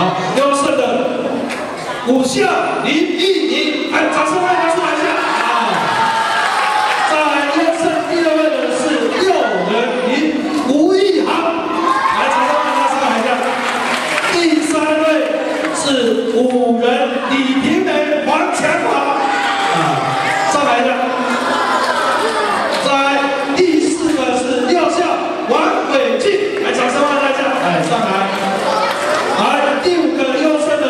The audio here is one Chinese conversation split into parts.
好，优胜的五项林毅宁，来，掌声欢迎他出来一下。好，再来优胜第二位的是六人林吴义航，来，掌声欢迎他出来一下。第三位是五人李平美、黄强华，啊，上来一下。再来第四个是六校王伟进，来，掌声欢迎大家，来上来。来，第五个优胜的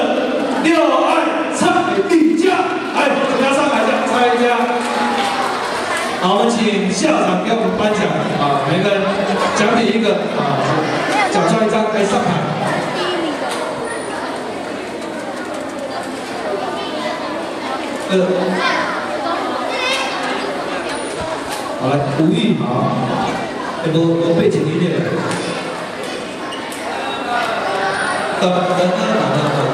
六爱蔡玉佳，来，请他上来一下，蔡玉佳。好，我们校长给我们颁奖啊，每个人奖品一个啊，奖状一张，可以上台。呃，好来，吴玉豪，有无无背景音乐？哒哒哒哒哒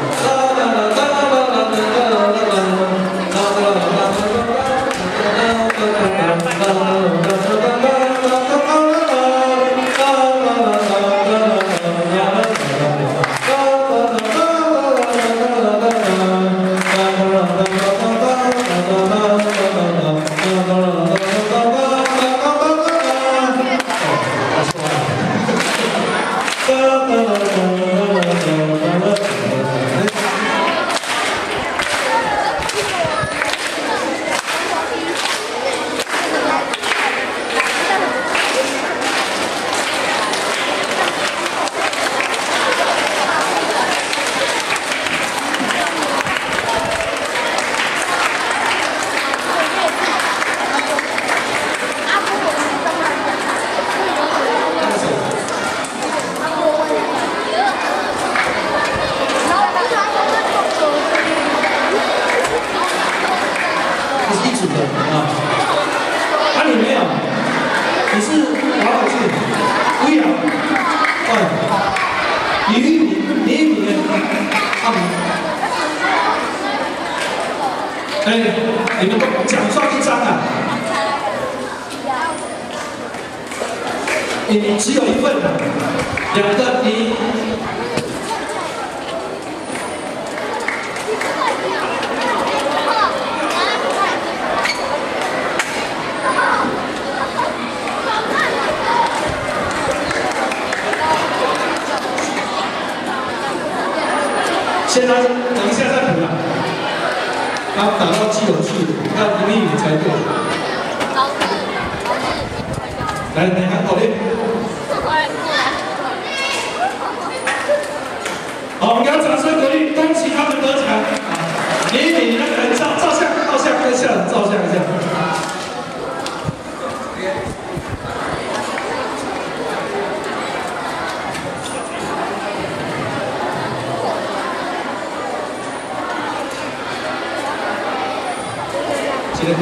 是的啊，啊你没有，你是打火机，不要，对，你你你你你，啊，哎、你们奖状一张啊，你只有一份，两个你。先拿，等一下再回了。他打到基友去，他一粒米才对。老师，老师，来，来，还，好嘞。快。好，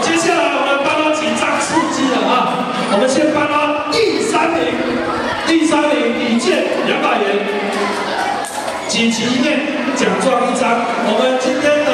接下来我们颁到紧张刺激了啊！我们先颁到第三名，第三名李健两百元，锦旗一面，奖状一张。我们今天。